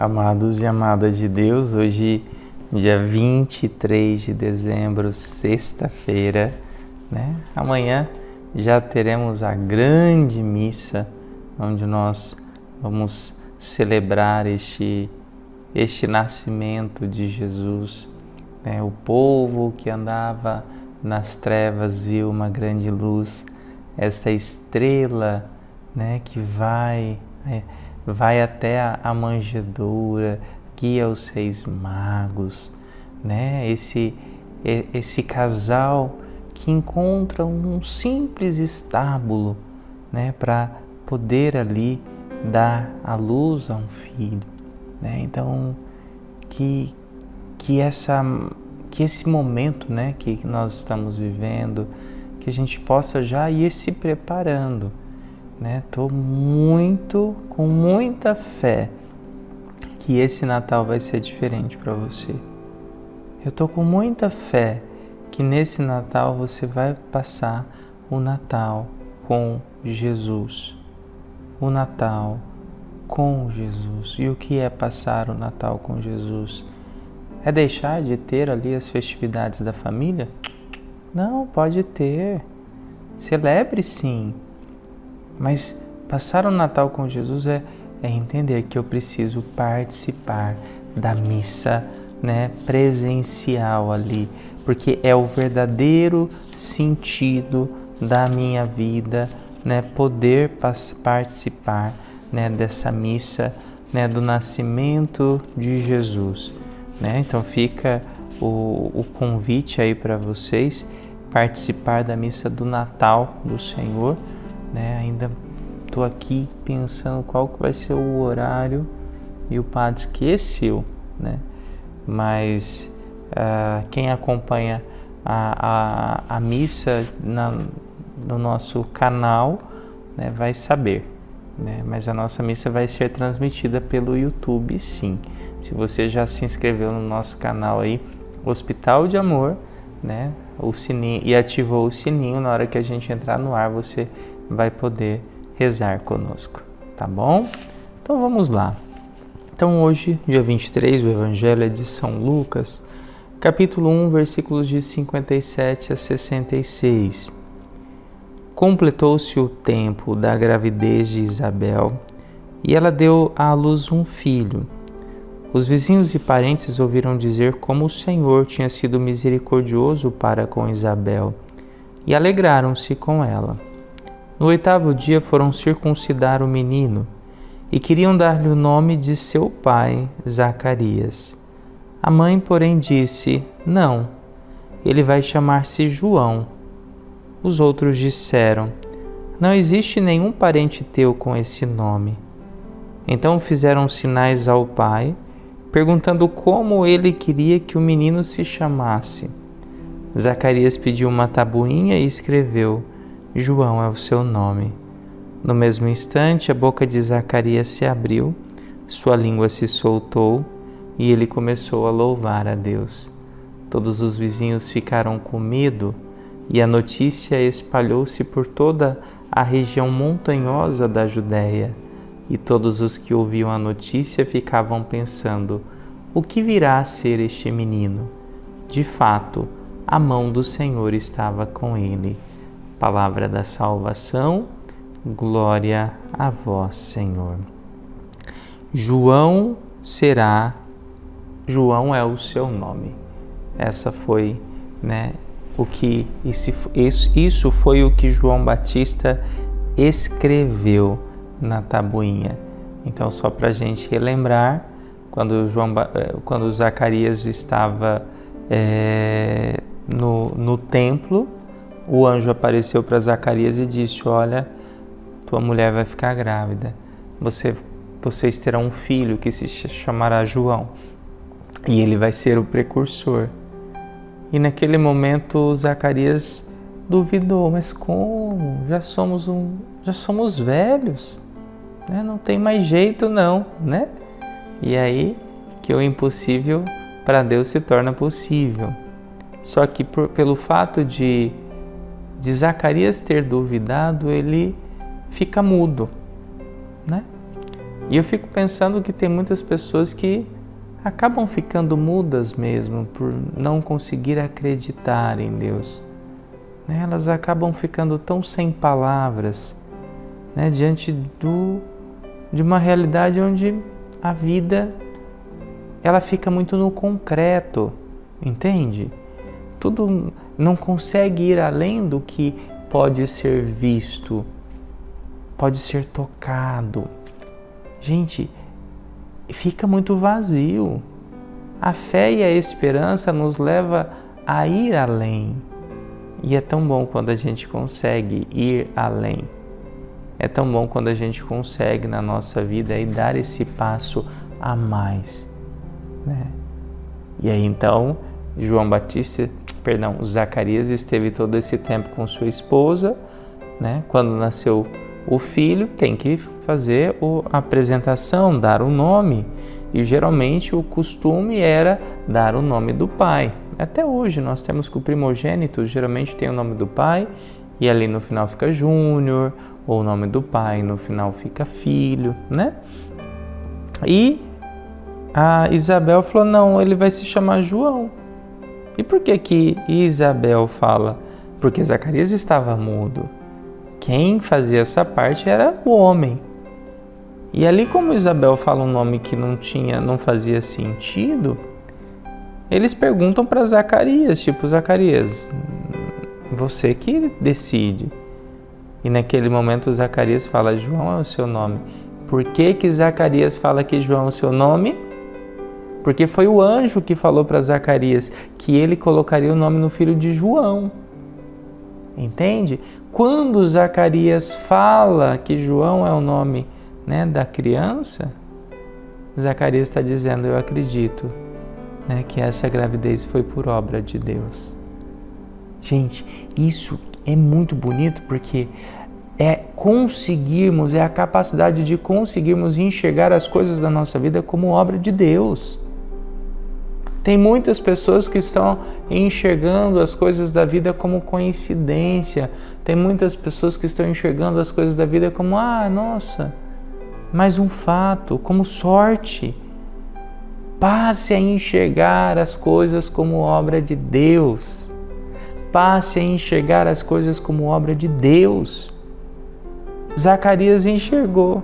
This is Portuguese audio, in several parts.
Amados e amadas de Deus, hoje, dia 23 de dezembro, sexta-feira, né? Amanhã já teremos a grande missa, onde nós vamos celebrar este, este nascimento de Jesus. Né? O povo que andava nas trevas viu uma grande luz, esta estrela né, que vai. É, vai até a, a manjedoura, guia os seis magos, né? Esse, esse casal que encontra um simples estábulo, né? Para poder ali dar a luz a um filho, né? Então que que essa que esse momento, né? Que nós estamos vivendo, que a gente possa já ir se preparando né? Tô muito com muita fé que esse Natal vai ser diferente para você. Eu tô com muita fé que nesse Natal você vai passar o Natal com Jesus. O Natal com Jesus. E o que é passar o Natal com Jesus? É deixar de ter ali as festividades da família? Não, pode ter. Celebre sim, mas passar o Natal com Jesus é, é entender que eu preciso participar da missa né, presencial ali, porque é o verdadeiro sentido da minha vida, né, poder participar né, dessa missa né, do nascimento de Jesus. Né? Então fica o, o convite aí para vocês participar da missa do Natal do Senhor né? Ainda estou aqui pensando qual que vai ser o horário e o padre esqueceu, né? Mas uh, quem acompanha a, a, a missa na, no nosso canal né, vai saber. Né? Mas a nossa missa vai ser transmitida pelo YouTube, sim. Se você já se inscreveu no nosso canal aí, Hospital de Amor, né? O sininho e ativou o sininho na hora que a gente entrar no ar, você vai poder rezar conosco, tá bom? Então vamos lá. Então hoje, dia 23, o Evangelho é de São Lucas, capítulo 1, versículos de 57 a 66. Completou-se o tempo da gravidez de Isabel e ela deu à luz um filho. Os vizinhos e parentes ouviram dizer como o Senhor tinha sido misericordioso para com Isabel e alegraram-se com ela. No oitavo dia foram circuncidar o menino e queriam dar-lhe o nome de seu pai, Zacarias. A mãe, porém, disse: Não, ele vai chamar-se João. Os outros disseram: Não existe nenhum parente teu com esse nome. Então fizeram sinais ao pai, perguntando como ele queria que o menino se chamasse. Zacarias pediu uma tabuinha e escreveu: João é o seu nome. No mesmo instante, a boca de Zacarias se abriu, sua língua se soltou e ele começou a louvar a Deus. Todos os vizinhos ficaram com medo e a notícia espalhou-se por toda a região montanhosa da Judéia. E todos os que ouviam a notícia ficavam pensando: o que virá a ser este menino? De fato, a mão do Senhor estava com ele. Palavra da salvação, glória a vós, Senhor. João será, João é o seu nome. Essa foi, né, o que isso, isso foi o que João Batista escreveu na tabuinha. Então, só para a gente relembrar, quando, João, eh, quando Zacarias estava é, no, no templo, o anjo apareceu para Zacarias e disse: Olha, tua mulher vai ficar grávida. Você, vocês terão um filho que se chamará João e ele vai ser o precursor. E naquele momento Zacarias duvidou, mas como? Já somos um, já somos velhos, né? Não tem mais jeito não, né? E aí que o impossível para Deus se torna possível. Só que por, pelo fato de de Zacarias ter duvidado, ele fica mudo, né? E eu fico pensando que tem muitas pessoas que acabam ficando mudas mesmo por não conseguir acreditar em Deus. Né? Elas acabam ficando tão sem palavras né? diante do, de uma realidade onde a vida ela fica muito no concreto, entende? Tudo não consegue ir além do que pode ser visto, pode ser tocado. Gente, fica muito vazio. A fé e a esperança nos leva a ir além. E é tão bom quando a gente consegue ir além. É tão bom quando a gente consegue na nossa vida e dar esse passo a mais, né? E aí então João Batista, perdão, Zacarias esteve todo esse tempo com sua esposa, né? Quando nasceu o filho, tem que fazer a apresentação, dar o nome. E geralmente o costume era dar o nome do pai. Até hoje nós temos que o primogênito geralmente tem o nome do pai e ali no final fica Júnior, ou o nome do pai no final fica filho, né? E a Isabel falou: não, ele vai se chamar João. E por que que Isabel fala? Porque Zacarias estava mudo. Quem fazia essa parte era o homem. E ali como Isabel fala um nome que não tinha, não fazia sentido, eles perguntam para Zacarias, tipo Zacarias, você que decide. E naquele momento Zacarias fala: João é o seu nome. Por que que Zacarias fala que João é o seu nome? Porque foi o anjo que falou para Zacarias que ele colocaria o nome no filho de João. Entende? Quando Zacarias fala que João é o nome né, da criança, Zacarias está dizendo: Eu acredito né, que essa gravidez foi por obra de Deus. Gente, isso é muito bonito porque é conseguirmos, é a capacidade de conseguirmos enxergar as coisas da nossa vida como obra de Deus. Tem muitas pessoas que estão enxergando as coisas da vida como coincidência. Tem muitas pessoas que estão enxergando as coisas da vida como, ah, nossa, mais um fato, como sorte. Passe a enxergar as coisas como obra de Deus. Passe a enxergar as coisas como obra de Deus. Zacarias enxergou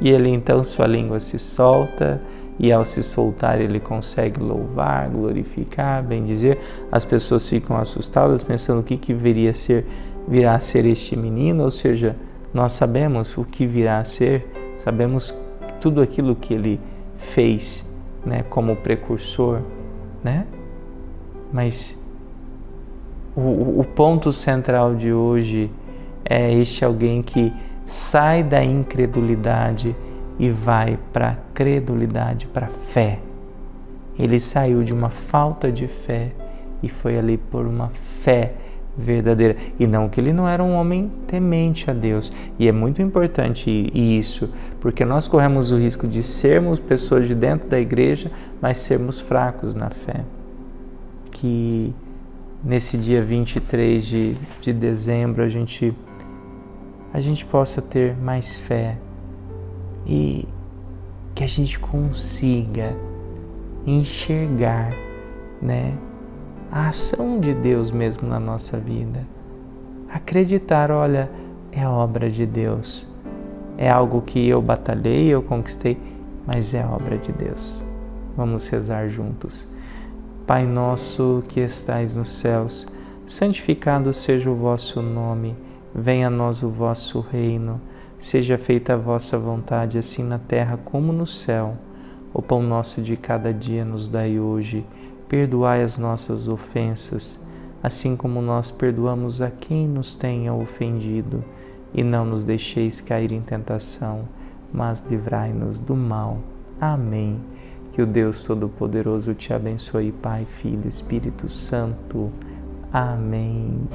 e ele então sua língua se solta e ao se soltar ele consegue louvar, glorificar, bem dizer. As pessoas ficam assustadas pensando o que, que viria a ser, virá a ser este menino, ou seja, nós sabemos o que virá a ser, sabemos tudo aquilo que ele fez, né, como precursor, né? Mas o, o ponto central de hoje é este alguém que sai da incredulidade e vai para a credulidade, para a fé. Ele saiu de uma falta de fé e foi ali por uma fé verdadeira. E não que ele não era um homem temente a Deus. E é muito importante isso, porque nós corremos o risco de sermos pessoas de dentro da igreja, mas sermos fracos na fé. Que nesse dia 23 de, de dezembro a gente, a gente possa ter mais fé e que a gente consiga enxergar, né, a ação de Deus mesmo na nossa vida. Acreditar, olha, é obra de Deus. É algo que eu batalhei, eu conquistei, mas é obra de Deus. Vamos rezar juntos. Pai nosso que estais nos céus, santificado seja o vosso nome, venha a nós o vosso reino Seja feita a vossa vontade, assim na terra como no céu. O pão nosso de cada dia nos dai hoje. Perdoai as nossas ofensas, assim como nós perdoamos a quem nos tenha ofendido. E não nos deixeis cair em tentação, mas livrai-nos do mal. Amém. Que o Deus Todo-Poderoso te abençoe, Pai, Filho, Espírito Santo. Amém.